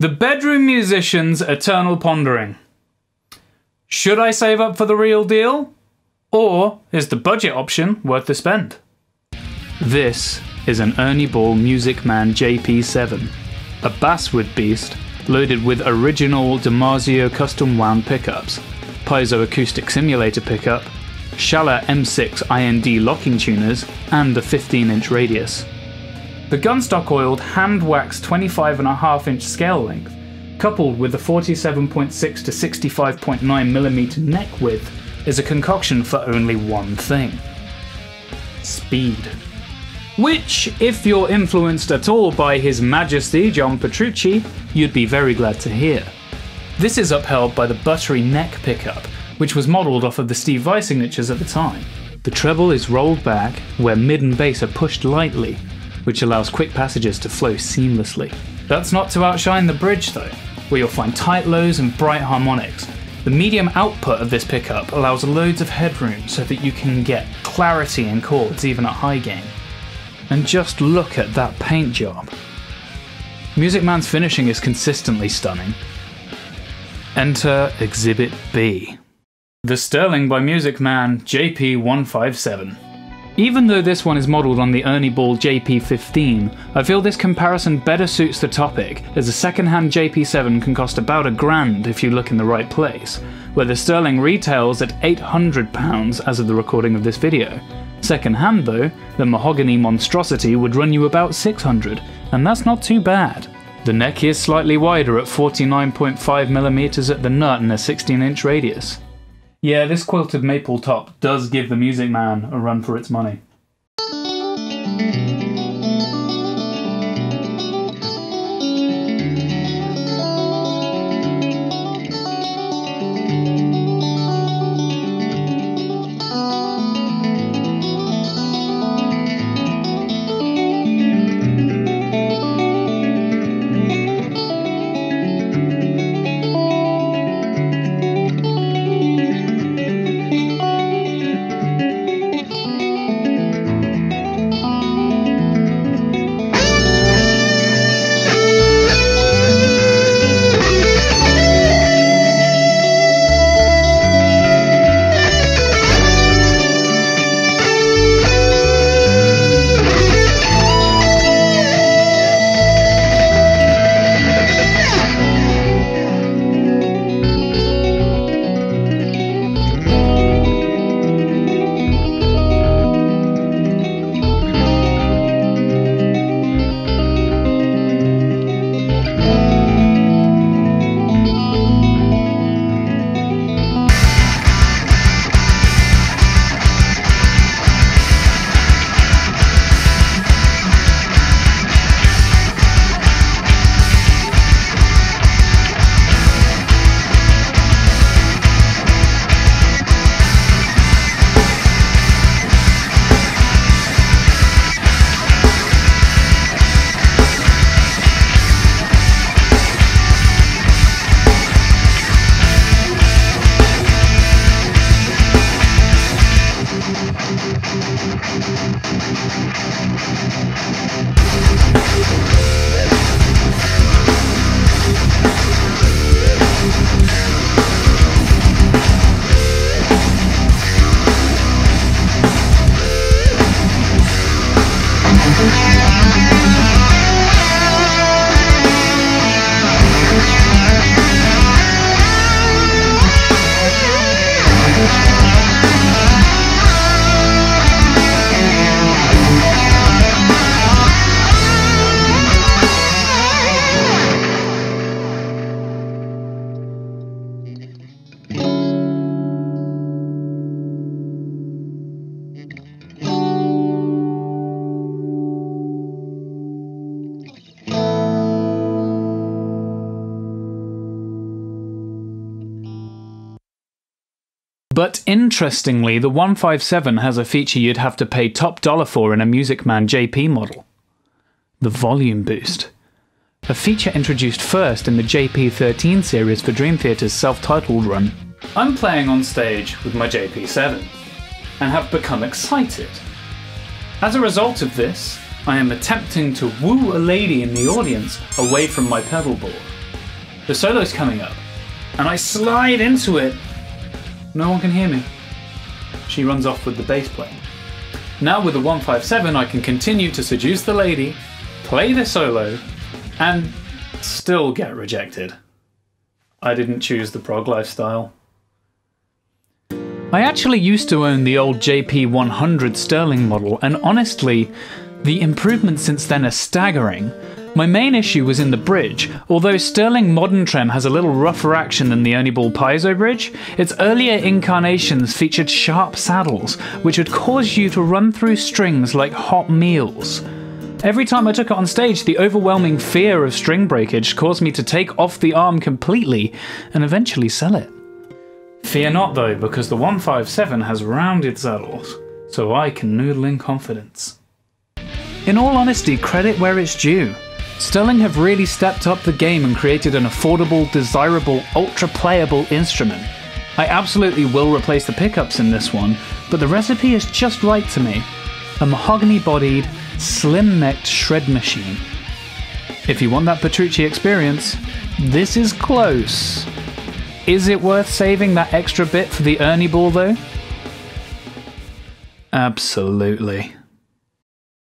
The bedroom musician's eternal pondering. Should I save up for the real deal? Or is the budget option worth the spend? This is an Ernie Ball Music Man JP7, a basswood beast loaded with original DiMarzio custom wound pickups, piezo acoustic simulator pickup, Schaller M6 IND locking tuners, and a 15 inch radius. The gunstock oiled hand waxed 25.5 inch scale length, coupled with the 47.6 to 65.9mm neck width, is a concoction for only one thing speed. Which, if you're influenced at all by His Majesty John Petrucci, you'd be very glad to hear. This is upheld by the buttery neck pickup, which was modelled off of the Steve Vai signatures at the time. The treble is rolled back, where mid and bass are pushed lightly, which allows quick passages to flow seamlessly. That's not to outshine the bridge though, where you'll find tight lows and bright harmonics. The medium output of this pickup allows loads of headroom so that you can get clarity in chords even at high gain. And just look at that paint job. Music Man's finishing is consistently stunning. Enter Exhibit B. The Sterling by Music Man JP157. Even though this one is modelled on the Ernie Ball JP15, I feel this comparison better suits the topic, as a second-hand JP7 can cost about a grand if you look in the right place, where the Sterling retails at £800 as of the recording of this video. Second-hand though, the mahogany monstrosity would run you about 600, and that's not too bad. The neck is slightly wider at 49.5mm at the nut and a 16 inch radius. Yeah, this quilted maple top does give the Music Man a run for its money. But interestingly, the 157 has a feature you'd have to pay top dollar for in a Music Man JP model the volume boost. A feature introduced first in the JP13 series for Dream Theater's self titled run. I'm playing on stage with my JP7 and have become excited. As a result of this, I am attempting to woo a lady in the audience away from my pedal board. The solo's coming up, and I slide into it. No one can hear me. She runs off with the bass playing. Now with the 157, I can continue to seduce the lady, play the solo, and still get rejected. I didn't choose the prog lifestyle. I actually used to own the old JP100 Sterling model, and honestly, the improvements since then are staggering. My main issue was in the bridge. Although Sterling Modern Trem has a little rougher action than the Ernie Ball Piezo bridge, its earlier incarnations featured sharp saddles, which would cause you to run through strings like hot meals. Every time I took it on stage, the overwhelming fear of string breakage caused me to take off the arm completely and eventually sell it. Fear not though, because the 157 has rounded saddles, so I can noodle in confidence. In all honesty, credit where it's due. Sterling have really stepped up the game and created an affordable, desirable, ultra playable instrument. I absolutely will replace the pickups in this one, but the recipe is just right to me. A mahogany bodied, slim necked shred machine. If you want that Petrucci experience, this is close. Is it worth saving that extra bit for the Ernie ball though? Absolutely.